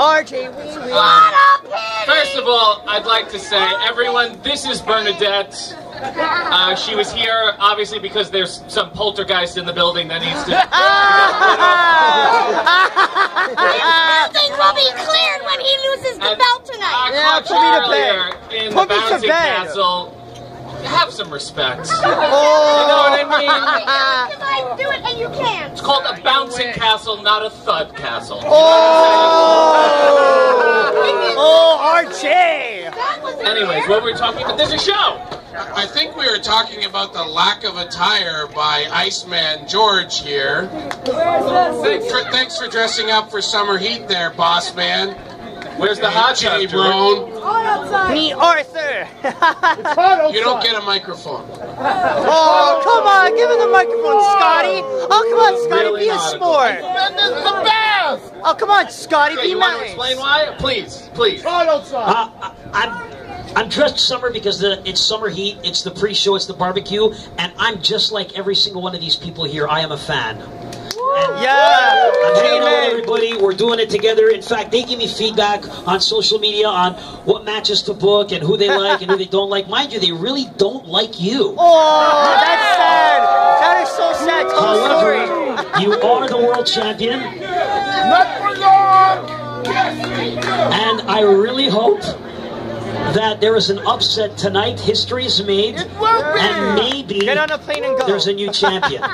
RJ, wee wee. What up, Penny? First of all, I'd like to say, everyone, this is Bernadette. Uh, she was here, obviously, because there's some poltergeist in the building that needs to. Building will be cleared when he loses the And belt I tonight. Yeah, caught put me to you earlier bed. in Put the me to bouncing bed. castle. Have some respect. Oh. You know what I mean? Because I do it and you can't. It's called a bouncing castle, not a thud castle. Oh, oh RJ. Anyways, what were we talking about? There's a show. I think we were talking about the lack of attire by Iceman George here. Thanks for, thanks for dressing up for summer heat there, boss man. Where's the hot Jay tub, George? Brown. Me Arthur. You don't get a microphone. Oh, come on, give him the microphone, Scotty. Oh, come on, Scotty, Really be a not. sport. Oh, come on, Scotty, Okay, be you want to nice. explain why? Please, please. Uh, I'm I'm dressed summer because the, it's summer heat. It's the pre-show. It's the barbecue, and I'm just like every single one of these people here. I am a fan. Yeah. I'm hanging Amen. everybody. We're doing it together. In fact, they give me feedback on social media on what matches to book and who they like and who they don't like. Mind you, they really don't like you. Oh, that's sad. That is so sad. Tell the story. You are the world champion, Not for long. Yes, and I really hope that there is an upset tonight. History is made, and maybe Get on a plane and go. there's a new champion.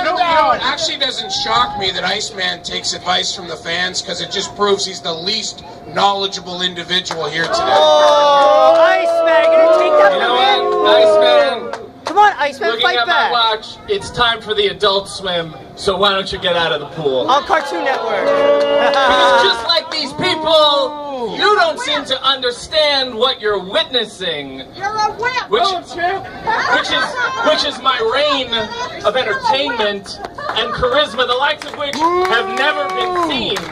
You know, it actually doesn't shock me that Iceman takes advice from the fans because it just proves he's the least knowledgeable individual here today. Oh, Iceman, gonna take that You know from what? him? Man. Come on, Iceman, Looking fight at my back. watch, it's time for the adult swim, so why don't you get out of the pool? On Cartoon Network. Because just like these people, you don't seem to understand what you're witnessing, You're a wimp. which, which is which is my reign of entertainment and charisma, the likes of which have never been seen. So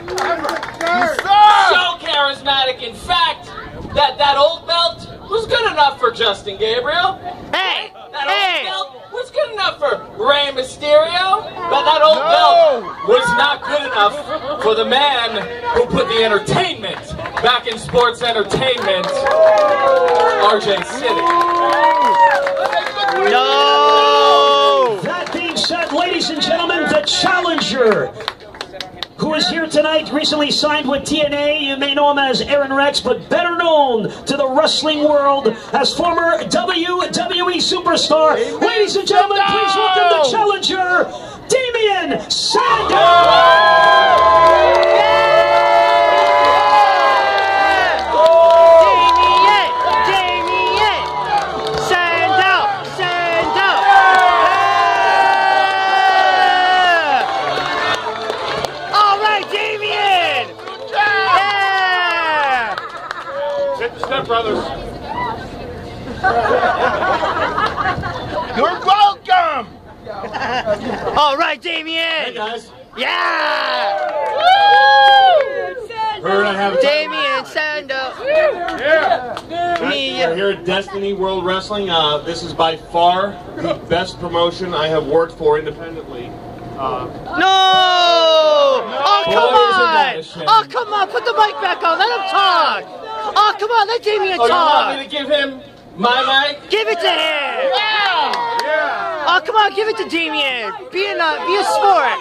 charismatic, in fact, that that old belt was good enough for Justin Gabriel. Hey, That hey. old belt was good enough for Rey Mysterio, but that old belt was not good enough for the man who put the entertainment back in sports entertainment, RJ City. No. That being said, ladies and gentlemen, the challenger who is here tonight, recently signed with TNA. You may know him as Aron Rex, but better known to the wrestling world as former WWE superstar. Ladies and gentlemen, please welcome the challenger, Damien Sandow. Brothers. You're welcome! All right, Damien. Guys, Yeah. heard I have Damien. Me. We're here at Destiny World Wrestling. Uh, this is by far the best promotion I have worked for independently. Uh, No! Oh, come on! Oh, come on! Put the mic back on. Let him talk. Oh, come on! Let Damien Oh, you want me to give him my mic? Give it to him. Yeah. Oh, come on! Give it to Damien. Be a uh, be a sport.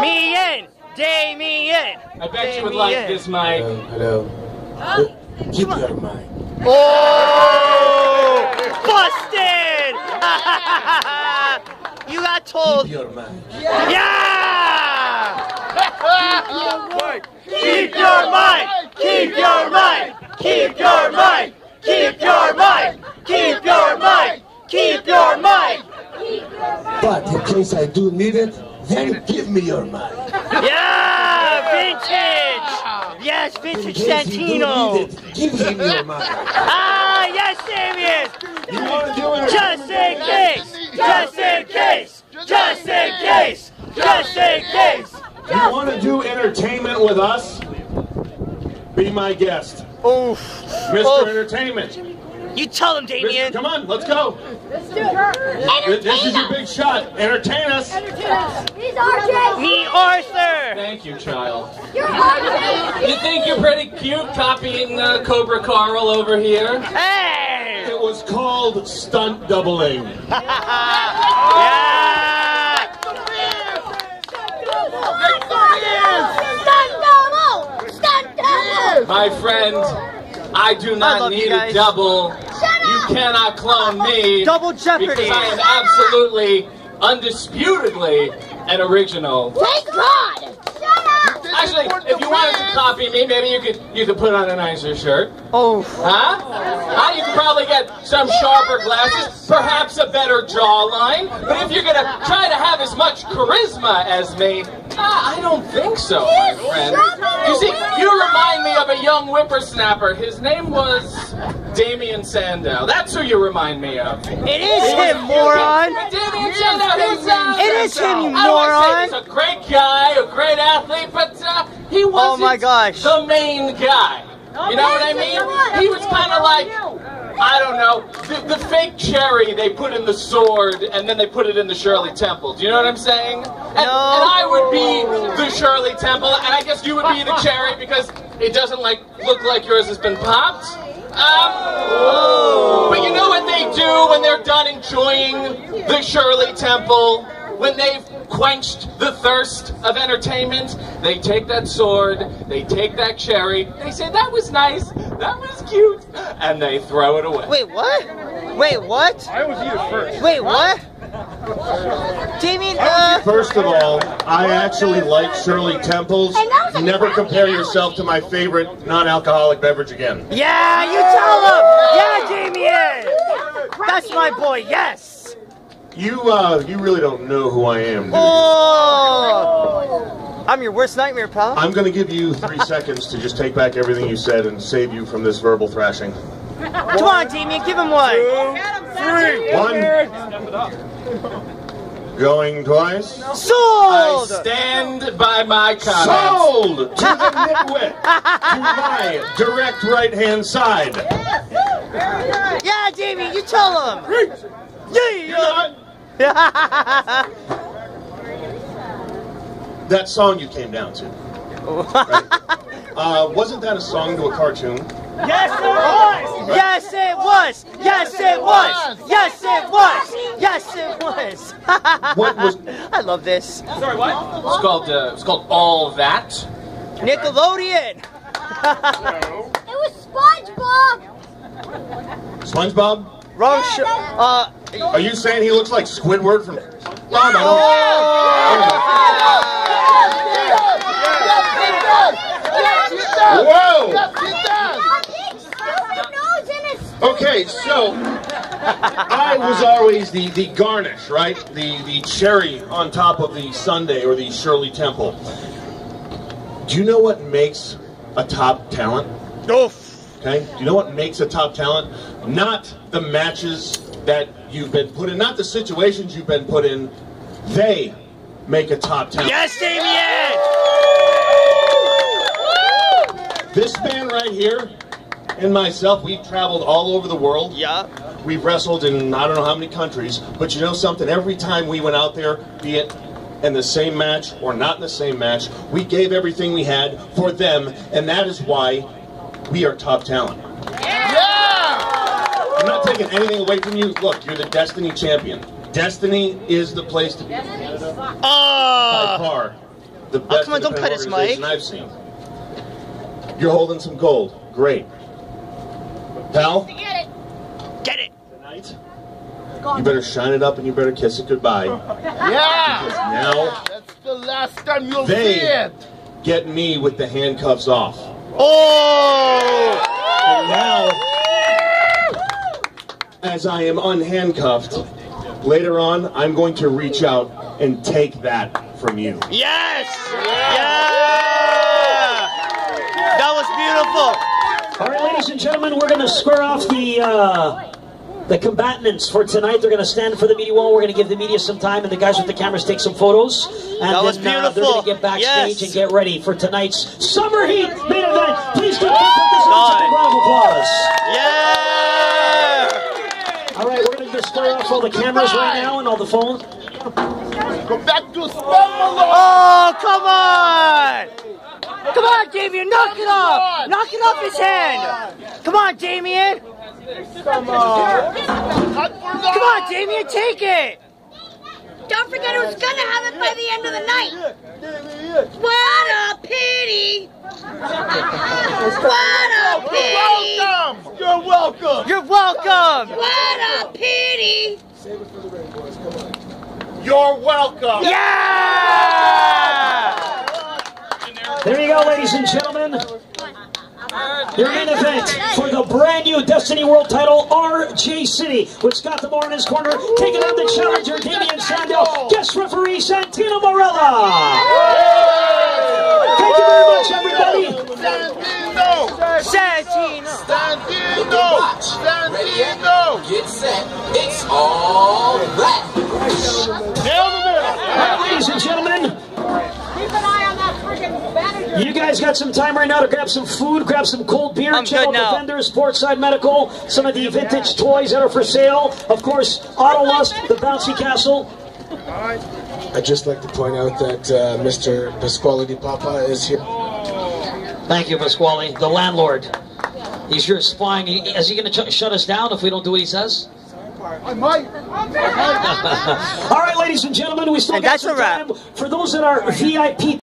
Me in. Damien. I bet you would like this mic. Hello. Keep your mind. Oh! Busted! you got told. Keep your mind. Yeah! Keep your mind! Keep your mind! Keep your mind! Keep your mind! Keep your mind! Keep your mind! But in case I do need it, then give me your mind. Yeah! Vintage! Yes, In vintage case you do Santino! need it, give him your mind. Ah, yes, Damien! You want to do it? Just in case! Just in case! Just in case! Just in case! you want to do entertainment with us? Be my guest, Oof! Mr. Oof. Entertainment. You tell him, Mister, Damien! come on, let's go. This is your big shot. Entertain us. He's RJ. Me, Arthur! Thank you, child. You're ugly. You think you're pretty cute copying uh, Cobra Carl over here? Hey! It was called stunt doubling. Yeah! Stunt double! Stunt double! My friend, I do not love you need a double. Shut You up! cannot clone me. Double jeopardy. Because I am absolutely, undisputedly an original. Thank God! Actually, if you wanted to copy me, maybe you could you could put on a nicer shirt. Oh, Huh? Huh? You could probably get some sharper glasses, perhaps a better jawline. But if you're gonna try to have as much charisma as me, uh, I don't think so, my friend. You see, you remind me of a young whippersnapper. His name was Damien Sandow. That's who you remind me of. it is him, moron! Damien Sandow, he's, It is him, you I don't say moron! He's a great guy, a great athlete, but uh, he wasn't Oh my gosh. the main guy. You know what I mean? He was kind of like, I don't know, the, the fake cherry they put in the sword and then they put it in the Shirley Temple. Do you know what I'm saying? And, and I would be the Shirley Temple, and I guess you would be the cherry because it doesn't like look like yours has been popped. Um, but you know what they do when they're done enjoying the Shirley Temple? When they've quenched the thirst of entertainment, they take that sword, they take that cherry, they say, that was nice, that was cute, and they throw it away. Wait, what? Wait, what? I was here first. Wait, what? Damien, uh, First of all, I actually like Shirley Temples. Never compare yourself to my favorite non-alcoholic beverage again. yeah, you tell him! Yeah, Damien! That's my boy, yes! You, uh, you really don't know who I am. do? Oh! I'm your worst nightmare, pal. I'm going to give you three seconds to just take back everything you said and save you from this verbal thrashing. Come on, Damien, give him one. One. Going twice. Sold! I stand by my comments. Sold to the nitwit to my direct right hand side. Yeah, Damien, you tell him. You know Yeah. That song you came down to. Right? Uh, wasn't that a song to a cartoon? Yes, it was. Yes, it was. Yes, it was. Yes, it was. Yes, it was. What was- I love this. Sorry, what? It's called, uh, it's called All That. Nickelodeon. It was SpongeBob! SpongeBob? Wrong show. Uh, Are you saying he looks like Squidward from? Whoa! Okay, so I was always the, the garnish, right? The the cherry on top of the Sunday or the Shirley Temple. Do you know what makes a top talent? Okay? Do you know what makes a top talent? Not the matches that you've been put in, not the situations you've been put in. They make a top talent. yes, Damien. This man right here and myself, we've traveled all over the world. Yeah. We've wrestled in I don't know how many countries, but you know something? Every time we went out there, be it in the same match or not in the same match, we gave everything we had for them, and that is why we are top talent. Yeah. I'm not taking anything away from you. Look, you're the Destiny champion. Destiny is the place to be in Canada by Oh. far. The best come on, don't cut his mic. I've seen. You're holding some gold. Great. Pal, Get it. Get it. tonight, you better shine it up and you better kiss it goodbye. Yeah! Because now That's the last time you'll see it! get me with the handcuffs off. Oh. And now, as I am unhandcuffed, later on, I'm going to reach out and take that from you. Yes. Yeah. That was beautiful. All right, ladies and gentlemen, we're going to square off the uh, the combatants for tonight. They're going to stand for the media wall. We're going to give the media some time, and the guys with the cameras take some photos. And That was then uh, they're going to get backstage Yes. and get ready for tonight's Summer Heat main event. Please give the participants a Nice. round of applause. Yeah. All right, we're going to just square off all the cameras right now and all the phones. Go back to Spumalo! Oh, come on. On, Damien, knock it off! Knock it off his hand! Come on, Damien! Come on. Come on, Damien, take it! Don't forget who's gonna have it by the end of the night. What a pity! What a pity! Welcome. You're welcome. You're welcome! What a pity! You're welcome. Yeah! There you go, ladies and gentlemen. Your main event for the brand new Destiny World title, RJ City, with Scott D'Amore in his corner, taking on the challenger, Damien Sandow, guest referee, Santino Marella. Thank you very much, everybody. Santino. Santino! Santino. Santino. Get set. It's all right. You guys got some time right now to grab some food, grab some cold beer, I'm check good out now. the vendors, Sportside Medical, some of the vintage toys that are for sale. Of course, Autolust, the bouncy castle. I'd just like to point out that uh, Mr. Pasquale Di Papa is here. Thank you, Pasquale, the landlord. He's here spying. He- Is he going to ch- shut us down if we don't do what he says? I might. All right, ladies and gentlemen, we still And got that's some time for those that are VIP